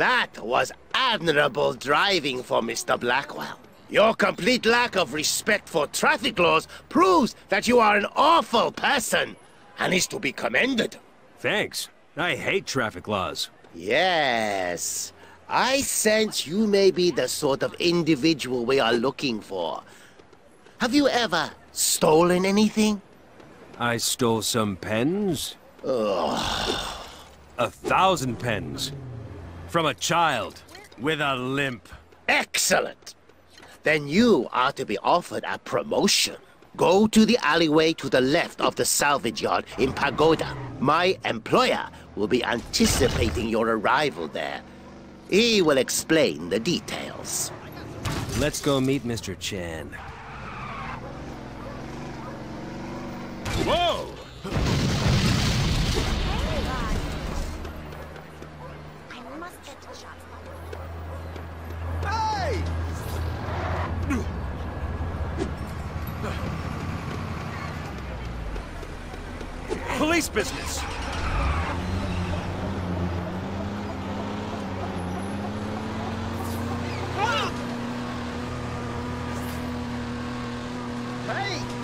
That was admirable driving for Mr. Blackwell. Your complete lack of respect for traffic laws proves that you are an awful person and is to be commended. Thanks. I hate traffic laws. Yes. I sense you may be the sort of individual we are looking for. Have you ever stolen anything? I stole some pens. Ugh. A thousand pens. From a child with a limp. Excellent. Then you are to be offered a promotion. Go to the alleyway to the left of the salvage yard in Pagoda. My employer will be anticipating your arrival there. He will explain the details. Let's go meet Mr. Chan. Business! Hey!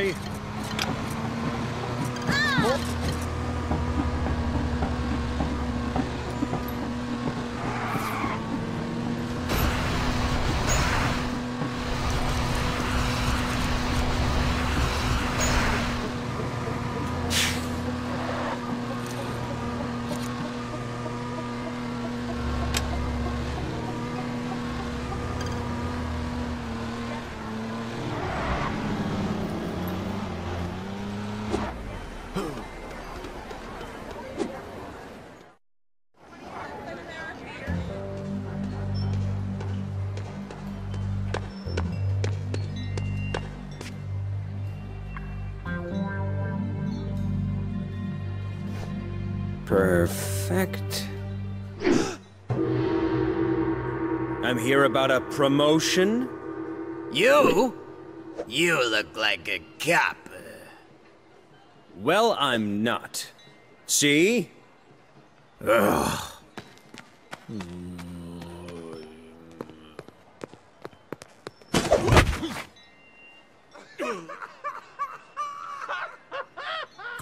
Oops, Perfect. I'm here about a promotion. You? You look like a cop. Well, I'm not. See? Ugh. Hmm.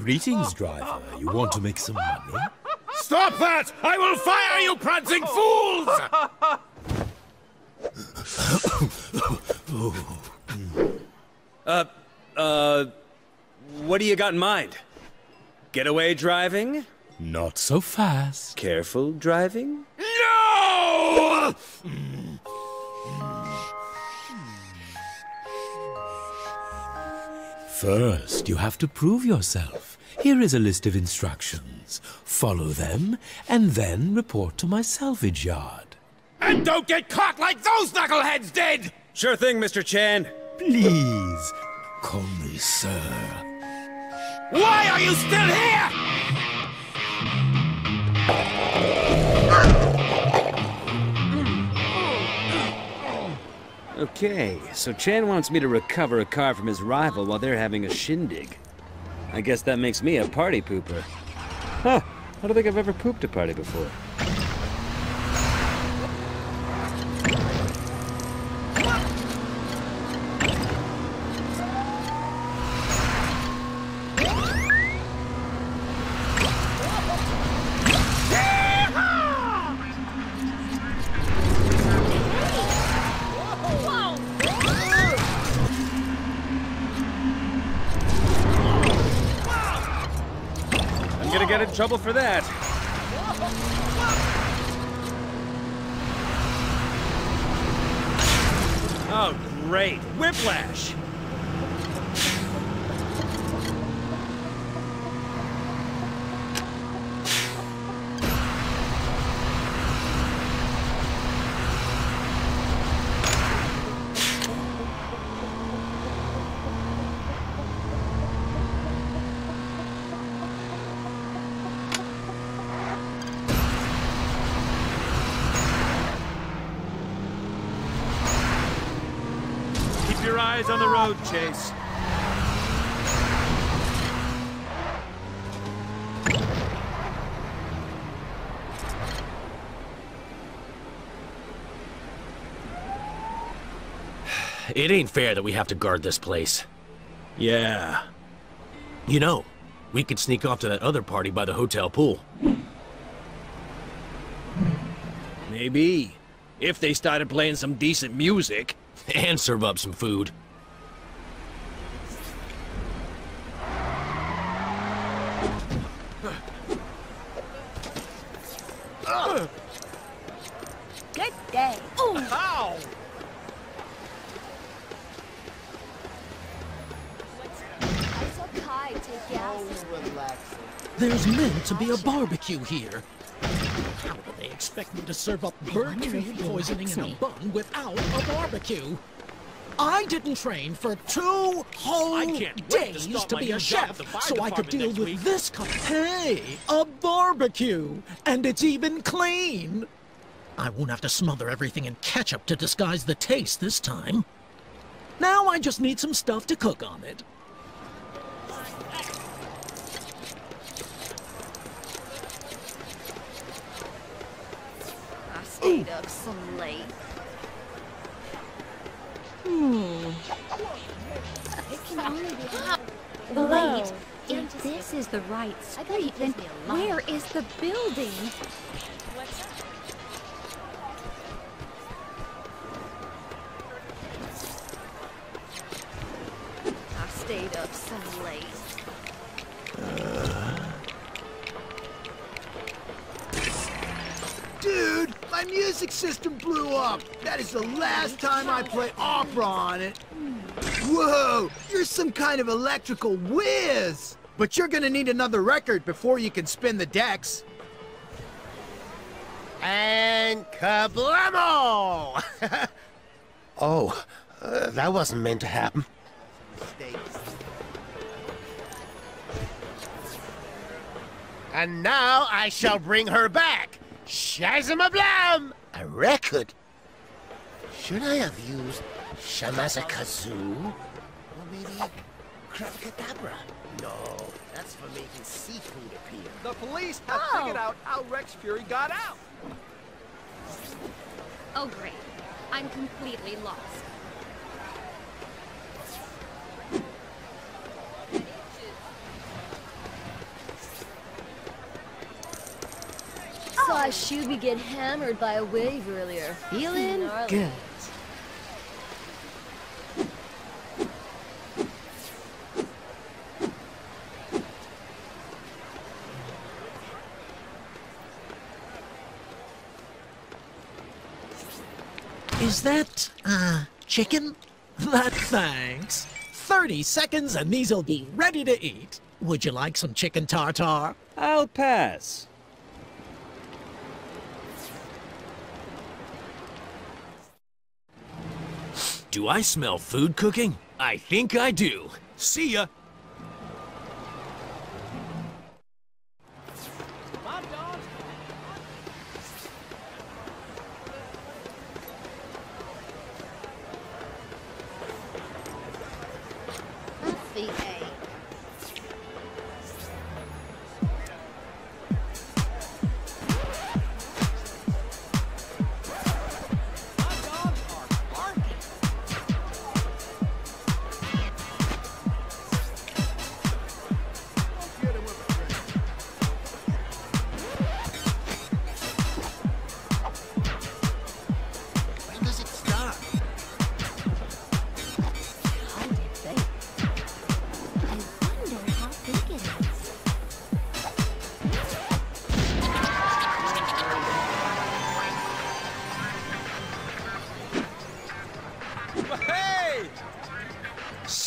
Greetings, driver. You want to make some money? Stop that! I will fire you prancing fools! Uh, uh, what do you got in mind? Getaway driving? Not so fast. Careful driving? no! First, you have to prove yourself. Here is a list of instructions. Follow them, and then report to my salvage yard. And don't get caught like those knuckleheads did! Sure thing, Mr. Chan. Please, call me sir. Why are you still here? Okay, so Chan wants me to recover a car from his rival while they're having a shindig. I guess that makes me a party pooper. Huh, I don't think I've ever pooped a party before. Get in trouble for that. Oh, great. Whiplash! Eyes on the road, Chase. It ain't fair that we have to guard this place. Yeah. You know, we could sneak off to that other party by the hotel pool. Maybe. If they started playing some decent music. And serve up some food. Good day. Ooh. Ow! There's meant to be a barbecue here. How do they expect me to serve up bird food poisoning in a bun without a barbecue? I didn't train for two whole I to days to be a chef, so I could deal with week. this kind Hey, a barbecue! And it's even clean! I won't have to smother everything in ketchup to disguise the taste this time. Now I just need some stuff to cook on it. I stayed up so late. Hmm. It can only be Wait, if this is the right street, then where is the building? Music system blew up. That is the last time I play opera on it. Whoa, you're some kind of electrical whiz. But you're gonna need another record before you can spin the decks. And kablamo! oh, uh, that wasn't meant to happen. And now I shall bring her back. Shazamablam! A record. Should I have used Shamazakazoo? Or maybe Kravkadabra? No, that's for making seafood appear. The police have Oh. figured out how Rex Fury got out. Oh, great. I'm completely lost. Saw a Shuby get hammered by a wave earlier. Feeling Gnarly. good. Is that, uh, chicken? That thanks. 30 seconds and these'll be ready to eat. Would you like some chicken tartare? I'll pass. Do I smell food cooking? I think I do. See ya.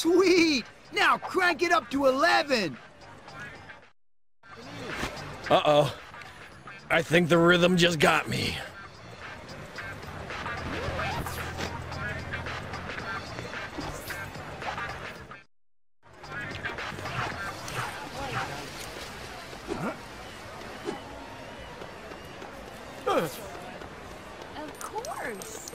Sweet! Now crank it up to 11. Uh-oh. I think the rhythm just got me. Of course.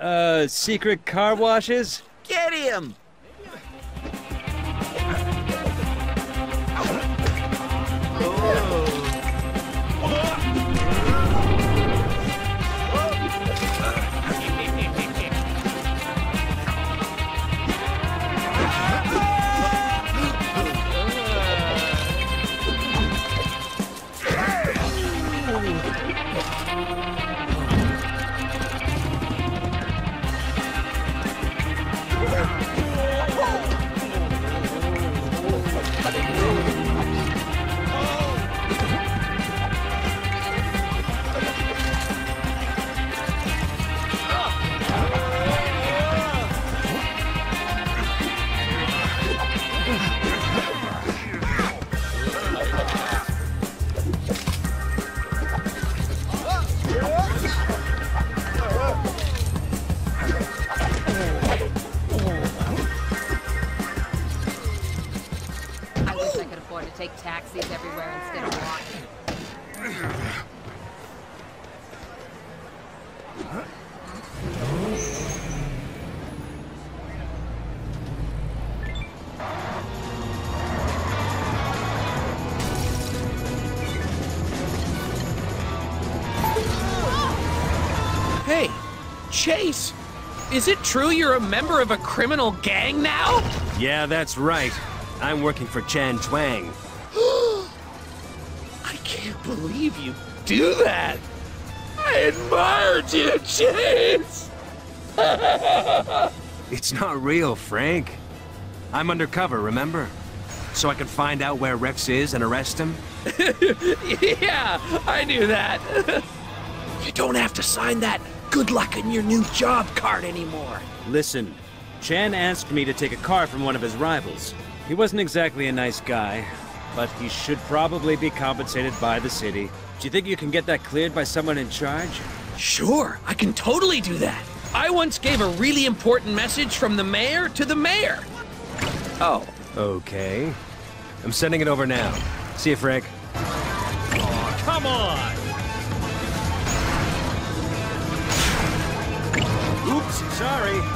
Uh, secret car washes? Is it true you're a member of a criminal gang now? Yeah, that's right. I'm working for Chan Chuang. I can't believe you do that! I admired you, Chase! It's not real, Frank. I'm undercover, remember? So I can find out where Rex is and arrest him? yeah, I knew that. you don't have to sign that good luck in your new job card anymore. Listen, Chan asked me to take a car from one of his rivals. He wasn't exactly a nice guy, but he should probably be compensated by the city. Do you think you can get that cleared by someone in charge? Sure, I can totally do that. I once gave a really important message from the mayor to the mayor. Oh, Okay. I'm sending it over now. See you, Frank. come on! Sorry.